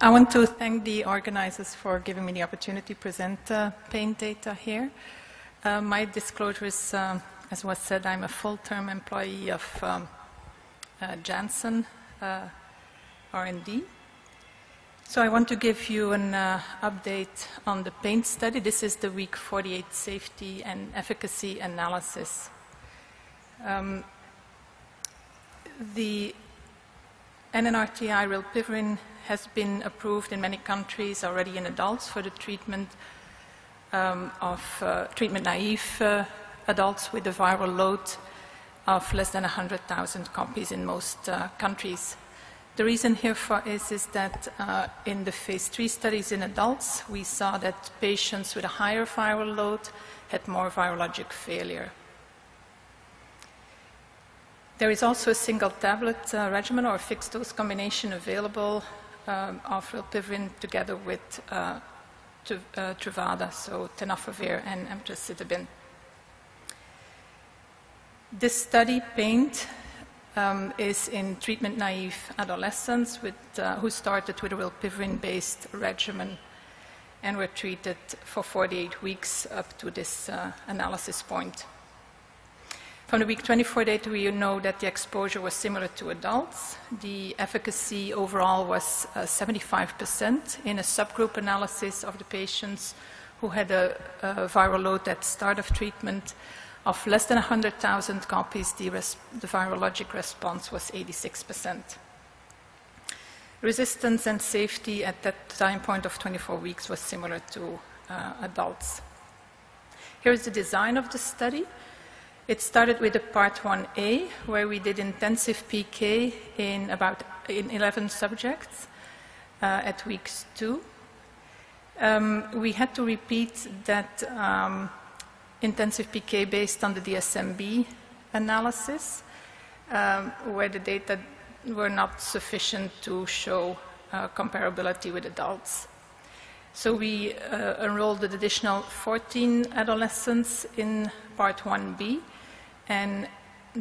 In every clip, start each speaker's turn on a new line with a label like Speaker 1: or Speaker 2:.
Speaker 1: I want to thank the organizers for giving me the opportunity to present uh, PAINT data here. Uh, my disclosure is, uh, as was said, I'm a full-term employee of um, uh, Janssen uh, R&D. So I want to give you an uh, update on the PAINT study. This is the week 48 safety and efficacy analysis. Um, the NNRTI rilpivirine has been approved in many countries already in adults for the treatment um, of uh, treatment-naive uh, adults with a viral load of less than 100,000 copies in most uh, countries. The reason here for is, is that uh, in the phase three studies in adults, we saw that patients with a higher viral load had more virologic failure. There is also a single tablet uh, regimen or fixed dose combination available um, of rilpivirine together with uh, uh, Truvada, so tenofovir and emtricitabine. This study, PAINT, um, is in treatment-naive adolescents with, uh, who started with a rilpivirine-based regimen and were treated for 48 weeks up to this uh, analysis point. From the week 24 data, we know that the exposure was similar to adults. The efficacy overall was uh, 75% in a subgroup analysis of the patients who had a, a viral load at start of treatment of less than 100,000 copies, the, the, virologic response was 86%. Resistance and safety at that time point of 24 weeks was similar to uh, adults. Here is the design of the study. It started with a part 1A, where we did intensive PK in about in 11 subjects uh, at weeks two. Um, we had to repeat that um, intensive PK based on the DSMB analysis, um, where the data were not sufficient to show uh, comparability with adults. So we uh, enrolled an additional 14 adolescents in part 1B and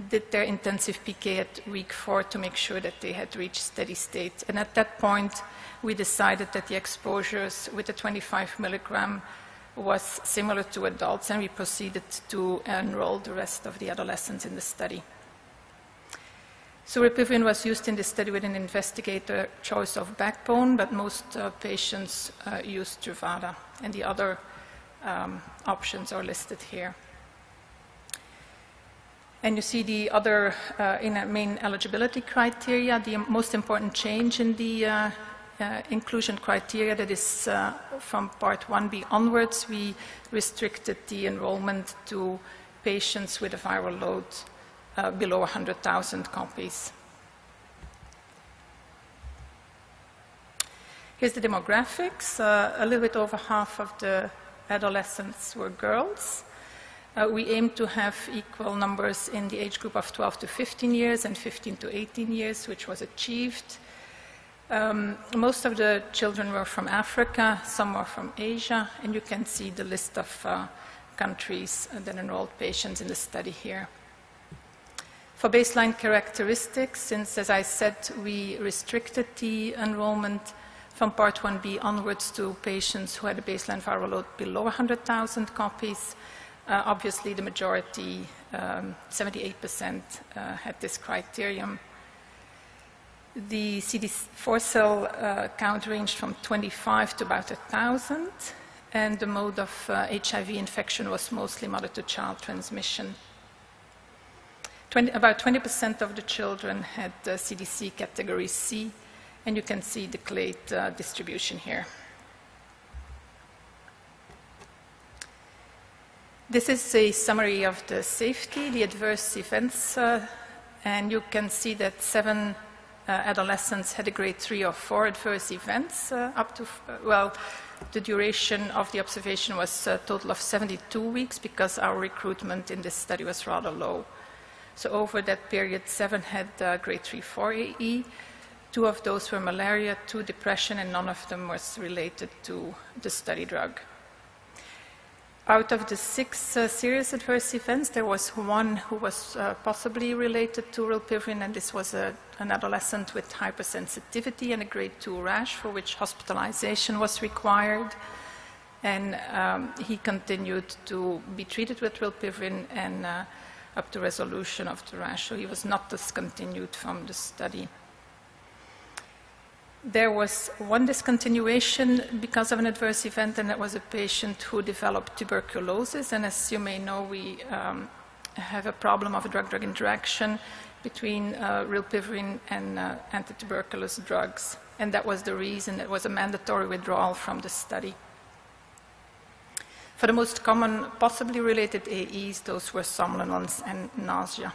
Speaker 1: did their intensive PK at week four to make sure that they had reached steady state. And at that point, we decided that the exposures with the 25 milligram was similar to adults, and we proceeded to enroll the rest of the adolescents in the study. So was used in this study with an investigator choice of backbone, but most uh, patients uh, used Truvada, and the other um, options are listed here. And you see the other uh, main eligibility criteria, the most important change in the uh, uh, inclusion criteria that is uh, from part 1b onwards, we restricted the enrollment to patients with a viral load uh, below 100,000 copies. Here's the demographics. Uh, a little bit over half of the adolescents were girls. Uh, we aim to have equal numbers in the age group of 12 to 15 years and 15 to 18 years, which was achieved. Um, most of the children were from Africa, some were from Asia, and you can see the list of uh, countries that enrolled patients in the study here. For baseline characteristics, since, as I said, we restricted the enrollment from Part 1b onwards to patients who had a baseline viral load below 100,000 copies, uh, obviously the majority, 78%, um, uh, had this criterion. The CD4 cell uh, count ranged from 25 to about 1,000, and the mode of uh, HIV infection was mostly mother to child transmission. 20, about 20% of the children had CDC category C, and you can see the clade uh, distribution here. This is a summary of the safety, the adverse events, uh, and you can see that seven uh, adolescents had a grade three or four adverse events uh, up to, uh, well, the duration of the observation was a total of 72 weeks because our recruitment in this study was rather low. So over that period, seven had uh, grade 3, 4 AE. Two of those were malaria, two depression, and none of them was related to the study drug. Out of the six uh, serious adverse events, there was one who was uh, possibly related to rilpivirine, and this was a, an adolescent with hypersensitivity and a grade 2 rash for which hospitalization was required. And um, he continued to be treated with rilpivirine and uh, up to resolution of the rash, so he was not discontinued from the study. There was one discontinuation because of an adverse event, and that was a patient who developed tuberculosis. And as you may know, we um, have a problem of a drug-drug interaction between uh, rilpivirine and uh, antituberculous drugs. And that was the reason it was a mandatory withdrawal from the study. For the most common possibly related AEs, those were somnolence and nausea.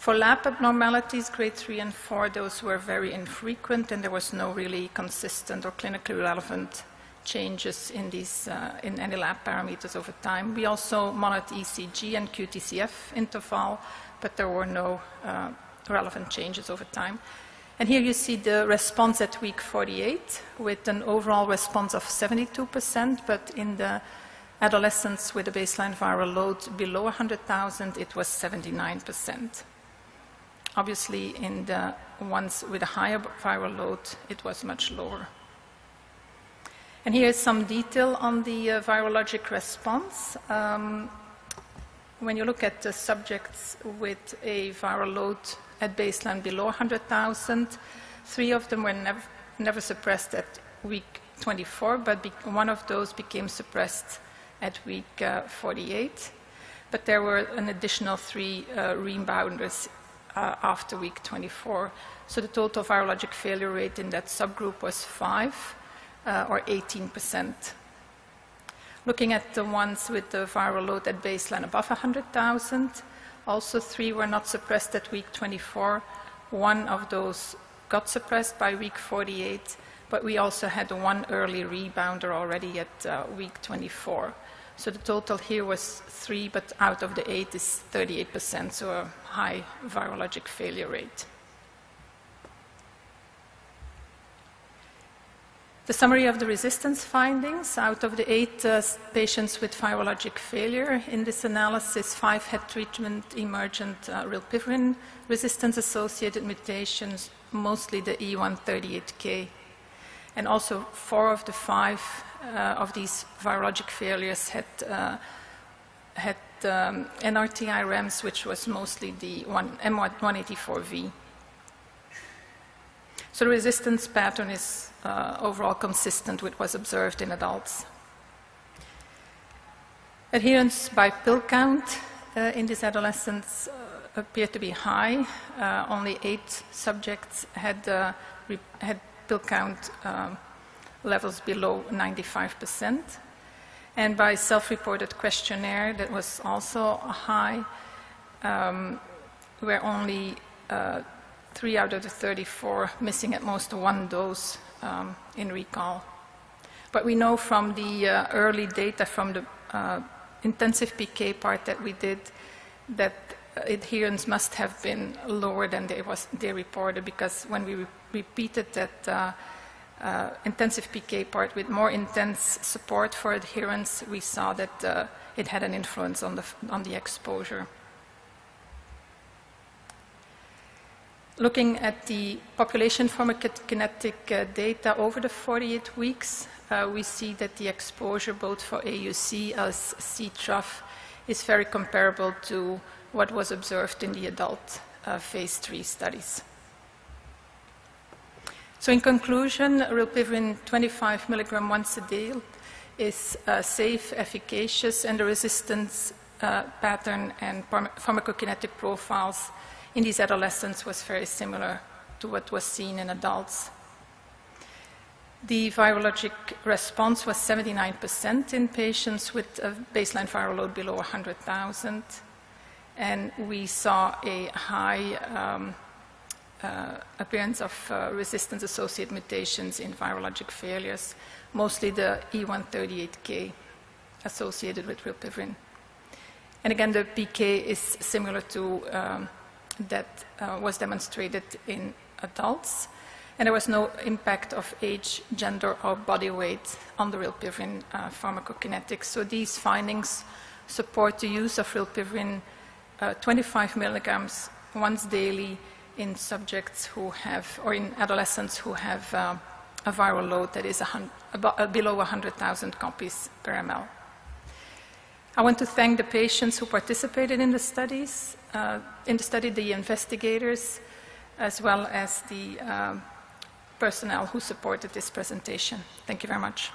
Speaker 1: For lab abnormalities, grade 3 and 4, those were very infrequent and there was no really consistent or clinically relevant changes in, these, uh, in any lab parameters over time. We also monitored ECG and QTCF interval, but there were no uh, relevant changes over time. And here you see the response at week 48 with an overall response of 72%, but in the adolescents with a baseline viral load below 100,000, it was 79%. Obviously, in the ones with a higher viral load, it was much lower. And here is some detail on the uh, virologic response. Um, when you look at the subjects with a viral load at baseline below 100,000, three of them were nev never suppressed at week 24, but one of those became suppressed at week uh, 48. But there were an additional three uh, rebounders uh, after week 24. So the total virologic failure rate in that subgroup was 5 uh, or 18%. Looking at the ones with the viral load at baseline above 100,000, also three were not suppressed at week 24. One of those got suppressed by week 48, but we also had one early rebounder already at uh, week 24. So the total here was three, but out of the eight is 38%, so a high virologic failure rate. The summary of the resistance findings, out of the eight uh, patients with virologic failure in this analysis, five had treatment emergent uh, resistance associated mutations, mostly the E138K. And also four of the five uh, of these virologic failures had, uh, had um, NRTI RAMs, which was mostly the one, M184V. So the resistance pattern is uh, overall consistent with what was observed in adults. Adherence by pill count uh, in these adolescents uh, appeared to be high. Uh, only eight subjects had, had pill count um, levels below 95%. And by self-reported questionnaire, that was also high, um, where only uh, three out of the 34 missing at most one dose um, in recall. But we know from the uh, early data from the uh, intensive PK part that we did that adherence must have been lower than they, was, they reported because when we re repeated that uh, uh, intensive PK part with more intense support for adherence, we saw that uh, it had an influence on the, on the exposure. Looking at the population pharmacokinetic uh, data over the 48 weeks, uh, we see that the exposure both for AUC as C trough is very comparable to what was observed in the adult uh, phase 3 studies. So in conclusion, rilpivirine 25 milligram once a day is uh, safe, efficacious, and the resistance uh, pattern and pharmacokinetic profiles in these adolescents was very similar to what was seen in adults. The virologic response was 79% in patients with a baseline viral load below 100,000, and we saw a high um, uh, appearance of uh, resistance-associated mutations in virologic failures, mostly the E138K associated with rilpivirine. And again, the PK is similar to um, that uh, was demonstrated in adults. and there was no impact of age, gender, or body weight on the rilpivirine uh, pharmacokinetics. So these findings support the use of rilpivirine uh, 25 milligrams once daily in subjects who have, or in adolescents who have uh, a viral load that is about, uh, below 100,000 copies per ml. I want to thank the patients who participated in the studies, uh, in the study, the investigators, as well as the uh, personnel who supported this presentation. Thank you very much.